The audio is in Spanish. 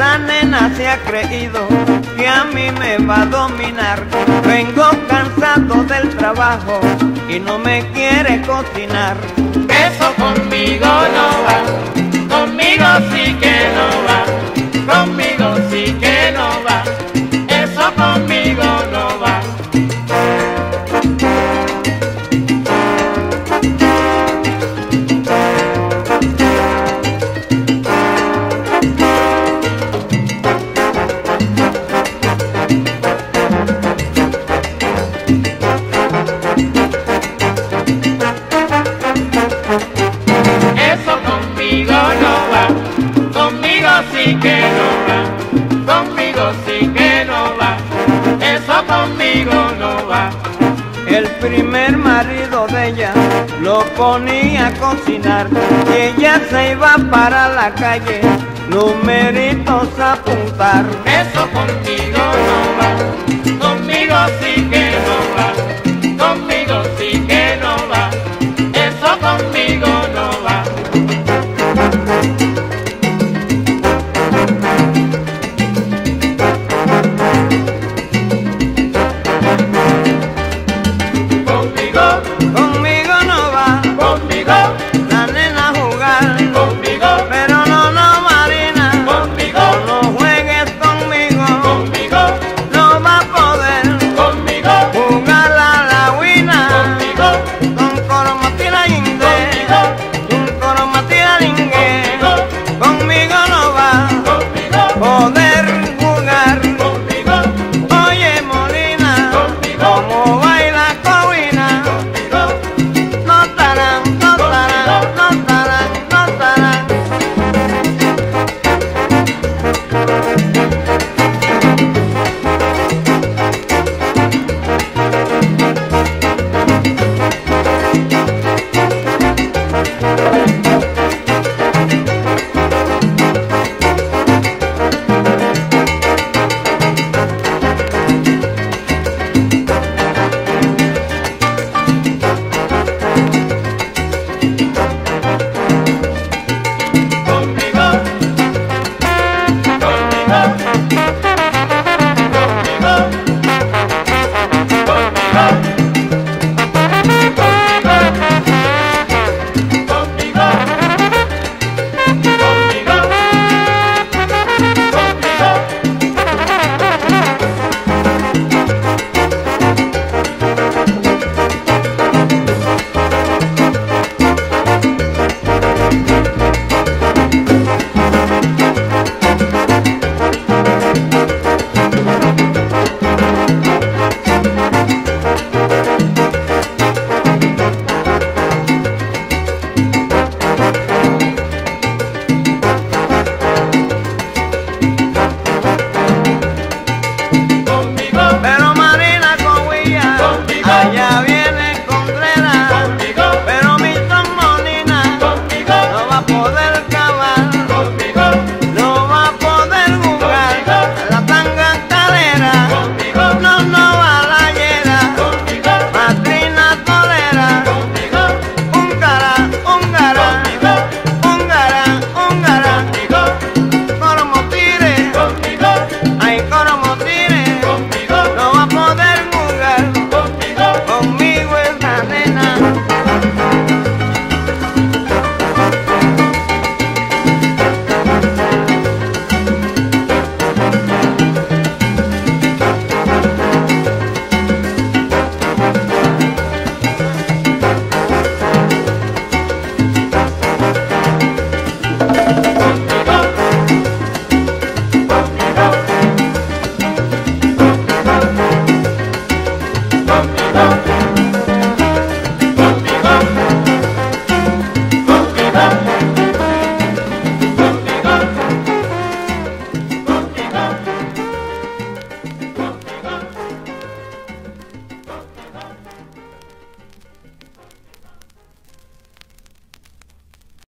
Esa nena se ha creído que a mí me va a dominar. Vengo cansado del trabajo y no me quiere cocinar. Eso conmigo no va, conmigo sí que no va, que no va, conmigo sí que no va, eso conmigo no va. El primer marido de ella lo ponía a cocinar y ella se iba para la calle, numeritos a apuntar. Eso conmigo no va, conmigo sí que no va, conmigo